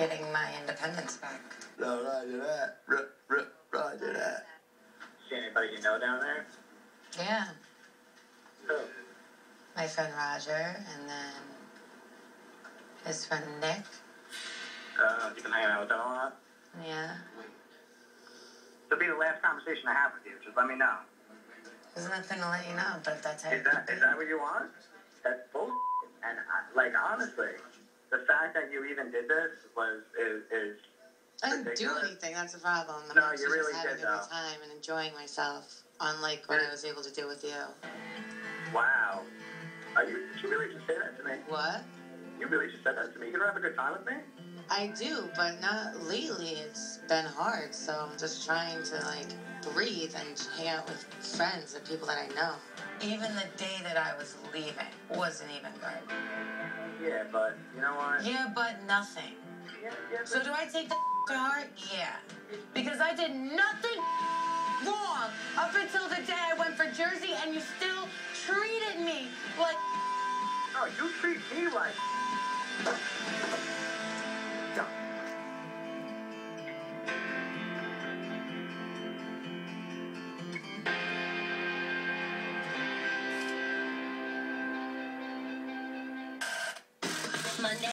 independence back. No, roger that. R- r- roger that. See anybody you know down there? Yeah, Who? my friend Roger, and then his friend Nick. Uh, you've been hanging out with them a lot? Yeah, It'll be the last conversation I have with you. Just let me know. there's nothing to let you know, but if that's how Is you that be. is that what you want? That's bull. And I, like honestly, the fact that you even did this was is is I didn't do anything. That's the problem. I'm No, actually you really just having did, a good time and enjoying myself, unlike what I was able to do with you. wow. Are you? Did you really just say that to me? What? You really just said that to me. You don't have a good time with me? I do, but not lately. It's been hard, so I'm just trying to like breathe and hang out with friends and people that I know. Even the day that I was leaving wasn't even good. Yeah, but you know what? Yeah, but nothing. Yeah, yeah, So do I take that to heart? Yeah. Because I did nothing wrong up until the day I went for Jersey and you still treated me like no, you treat me like. Monday.